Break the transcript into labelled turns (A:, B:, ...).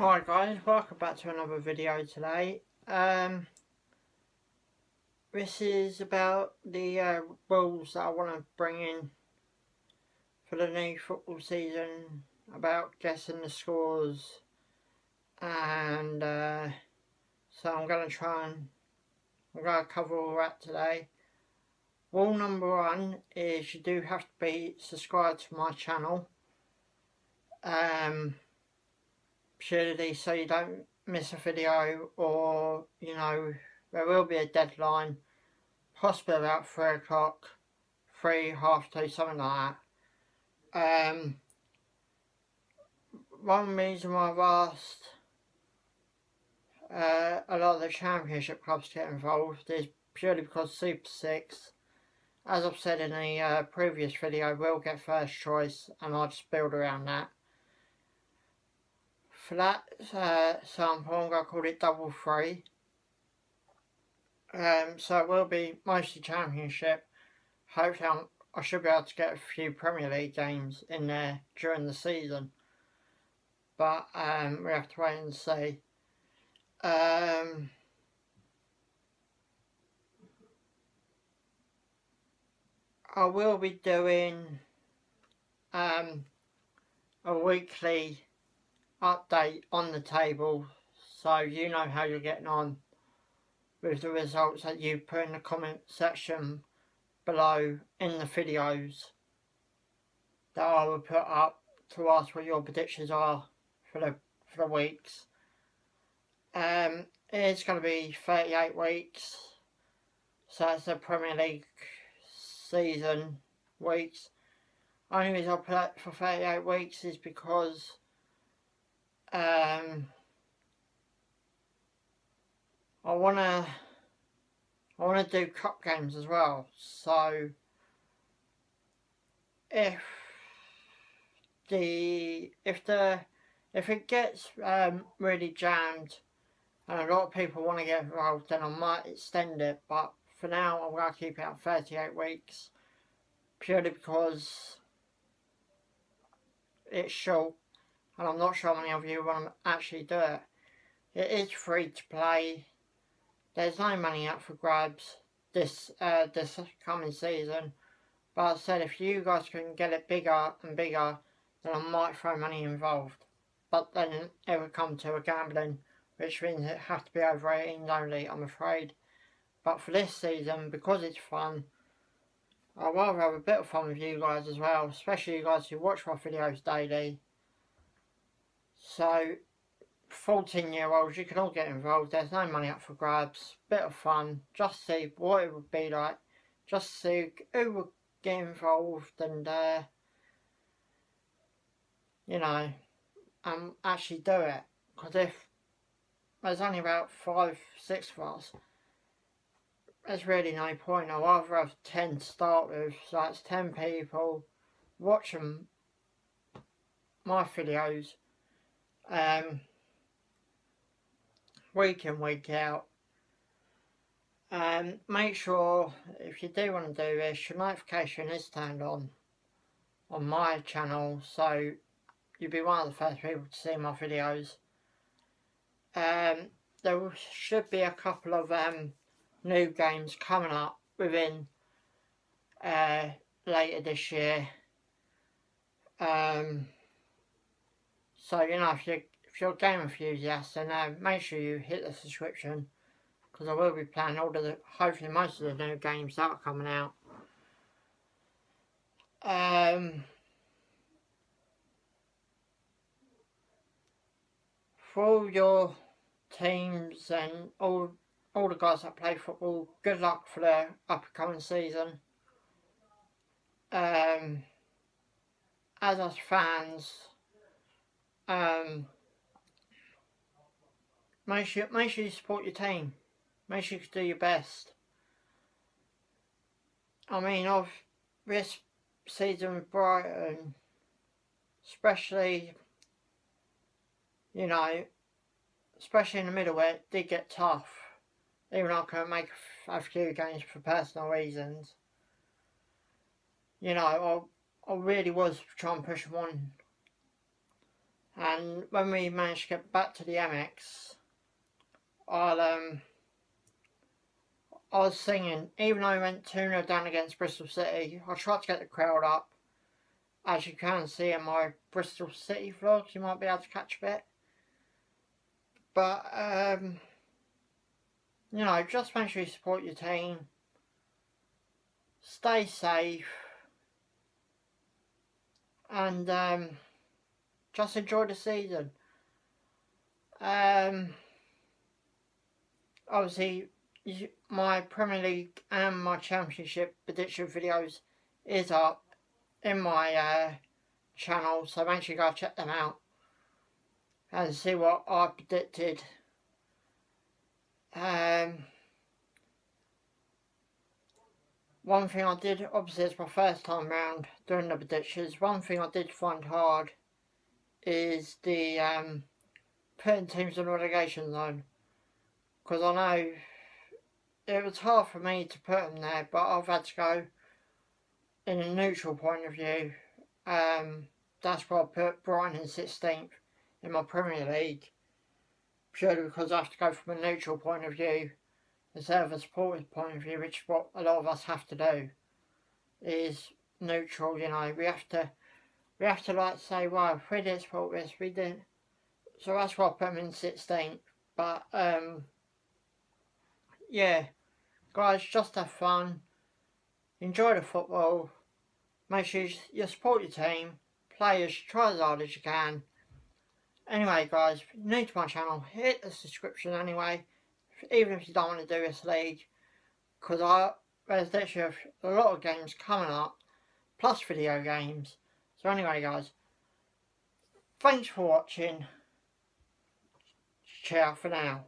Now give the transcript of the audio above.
A: Hi guys, welcome back to another video today. Um, this is about the uh, rules that I want to bring in for the new football season, about guessing the scores, and uh, so I'm going to try and I'm going to cover all that today. Rule number one is you do have to be subscribed to my channel. Um, purely so you don't miss a video or you know there will be a deadline. Possibly about three o'clock three half two something like that. Um one reason why I've asked uh, a lot of the championship clubs to get involved is purely because Super 6 as I've said in the uh, previous video will get first choice and I'll just build around that that uh, sample I'm going to call it double free. Um, so it will be mostly championship. Hopefully I'm, I should be able to get a few Premier League games in there during the season. But um, we have to wait and see. Um, I will be doing um, a weekly update on the table so you know how you're getting on with the results that you put in the comment section below in the videos that I will put up to ask what your predictions are for the for the weeks. Um, it's going to be 38 weeks, so that's the Premier League season weeks. Only reason I put for 38 weeks is because um, I wanna I wanna do cup games as well. So if the if the if it gets um, really jammed and a lot of people want to get involved then I might extend it but for now I'm going to keep it at 38 weeks purely because it's short and I'm not sure how many of you want to actually do it. It is free to play. There's no money up for grabs this uh, this coming season. But I said if you guys can get it bigger and bigger, then I might throw money involved. But then it would come to a gambling, which means it has to be over 18s only, I'm afraid. But for this season, because it's fun, I'd rather have a bit of fun with you guys as well, especially you guys who watch my videos daily. So, 14 year olds, you can all get involved. There's no money up for grabs. Bit of fun. Just see what it would be like. Just see who would get involved and, uh, you know, and actually do it. Because if there's only about five, six of us, there's really no point. I'd rather have 10 to start with. So that's 10 people watching my videos um, week in, week out. Um, make sure, if you do want to do this, your notification is turned on on my channel, so you'll be one of the first people to see my videos. Um, there should be a couple of um, new games coming up within uh, later this year. Um, so, you know, if you're, if you're a game enthusiast, then uh, make sure you hit the subscription. Because I will be playing all of the, hopefully most of the new games that are coming out. Um, for your teams and all all the guys that play football, good luck for the upcoming season. Um, as us fans, um, make sure make sure you support your team. Make sure you do your best. I mean, I've this season with Brighton, especially, you know, especially in the middle where it did get tough. Even though I couldn't make a few games for personal reasons. You know, I, I really was trying to push them on And when we managed to get back to the Amex, I'll um I was singing, even though I went 2 0 down against Bristol City, I tried to get the crowd up. As you can see in my Bristol City vlogs, you might be able to catch a bit. But, um, you know, just make sure you support your team. Stay safe. And, um, just enjoy the season. Um, obviously, my Premier League and my Championship prediction videos is up in my uh, channel, so make sure you go check them out and see what I predicted. Um, one thing I did, obviously it's my first time round doing the predictions, one thing I did find hard is the um, putting teams in relegation zone. Because I know it was hard for me to put them there, but I've had to go in a neutral point of view. Um, that's why I put Brighton in 16th in my Premier League. Purely because I have to go from a neutral point of view instead of a supportive point of view, which is what a lot of us have to do. Is neutral, you know, we have to we have to like say, well, we didn't support this, we didn't. So that's why I put them in 16th. But um yeah, guys, just have fun, enjoy the football, make sure you support your team, play as try as hard as you can. Anyway, guys, if you're new to my channel, hit the subscription anyway, even if you don't want to do this league, because I there's literally a lot of games coming up, plus video games. So anyway, guys, thanks for watching. Ciao for now.